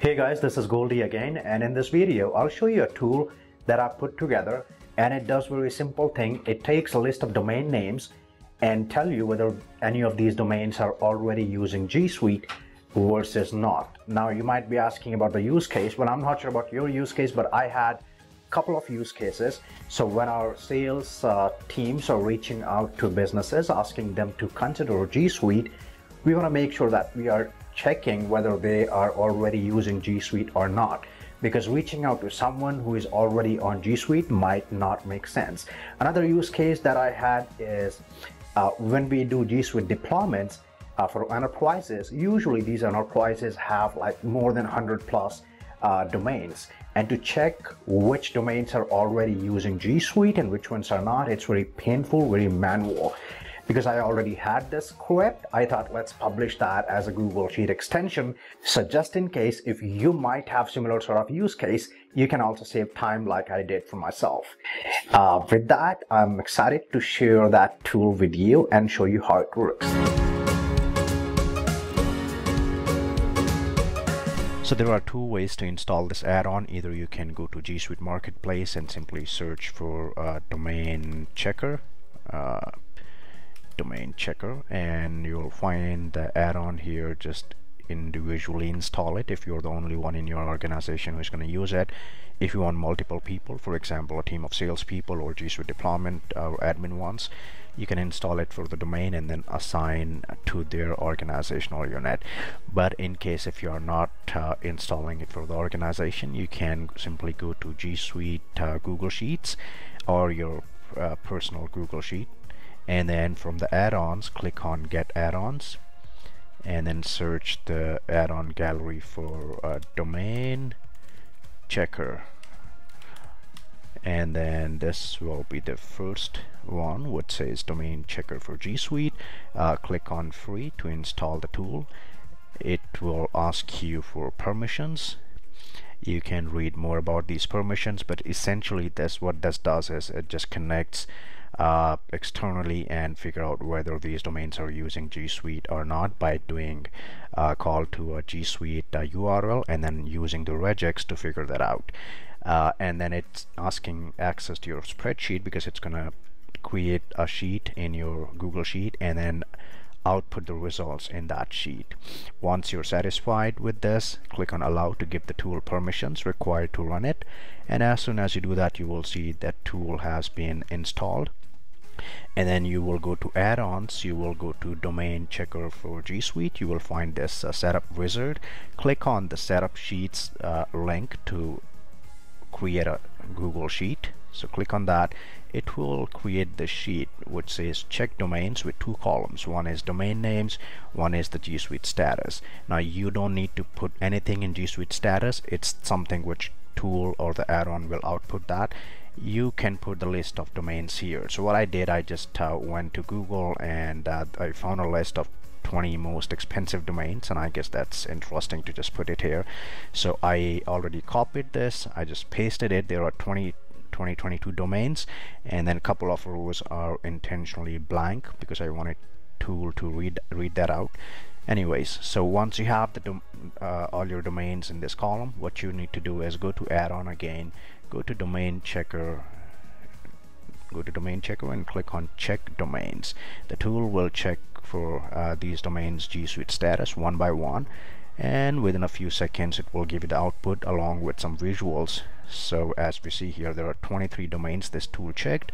Hey guys, this is Goldy again and in this video I'll show you a tool that I put together and it does very simple thing. It takes a list of domain names and tell you whether any of these domains are already using G Suite versus not. Now you might be asking about the use case, but I'm not sure about your use case, but I had a couple of use cases. So when our sales uh, teams are reaching out to businesses asking them to consider G Suite, we want to make sure that we are checking whether they are already using G Suite or not because reaching out to someone who is already on G Suite might not make sense. Another use case that I had is uh, when we do G Suite deployments uh, for enterprises, usually these enterprises have like more than 100 plus uh, domains. And to check which domains are already using G Suite and which ones are not, it's very painful, very manual because I already had this script, I thought let's publish that as a Google Sheet extension. So just in case, if you might have similar sort of use case, you can also save time like I did for myself. Uh, with that, I'm excited to share that tool with you and show you how it works. So there are two ways to install this add-on. Either you can go to G Suite Marketplace and simply search for uh, domain checker. Uh, domain checker and you'll find the add-on here. Just individually install it if you're the only one in your organization who's going to use it. If you want multiple people for example a team of salespeople or G Suite deployment or admin ones you can install it for the domain and then assign to their organizational unit. But in case if you are not uh, installing it for the organization you can simply go to G Suite uh, Google Sheets or your uh, personal Google Sheet and then from the add-ons click on get add-ons and then search the add-on gallery for a domain checker. And then this will be the first one which says domain checker for G Suite. Uh, click on free to install the tool. It will ask you for permissions. You can read more about these permissions but essentially this what this does is it just connects uh, externally and figure out whether these domains are using G Suite or not by doing a call to a G Suite uh, URL and then using the regex to figure that out. Uh, and then it's asking access to your spreadsheet because it's gonna create a sheet in your Google Sheet and then output the results in that sheet. Once you're satisfied with this, click on allow to give the tool permissions required to run it. And as soon as you do that, you will see that tool has been installed and then you will go to add-ons you will go to domain checker for G Suite you will find this uh, setup wizard. Click on the setup sheets uh, link to create a Google Sheet. So click on that. It will create the sheet which says check domains with two columns. One is domain names one is the G Suite status. Now you don't need to put anything in G Suite status. It's something which tool or the add-on will output that you can put the list of domains here. So what I did I just uh, went to Google and uh, I found a list of 20 most expensive domains and I guess that's interesting to just put it here. So I already copied this I just pasted it. There are 20 2022 domains and then a couple of rows are intentionally blank because I wanted tool to read read that out. Anyways so once you have the uh, all your domains in this column. What you need to do is go to add-on again go to domain checker go to domain checker and click on check domains. The tool will check for uh, these domains G Suite status one by one and within a few seconds it will give you the output along with some visuals. So as we see here there are 23 domains this tool checked.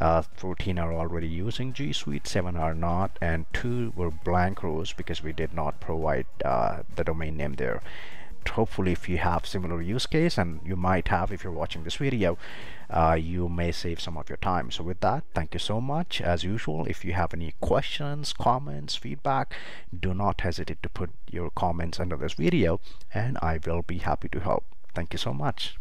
Uh, 14 are already using G Suite 7 are not and 2 were blank rows because we did not provide uh, the domain name there hopefully if you have similar use case and you might have if you're watching this video uh, you may save some of your time. So with that thank you so much. As usual if you have any questions comments feedback do not hesitate to put your comments under this video and I will be happy to help. Thank you so much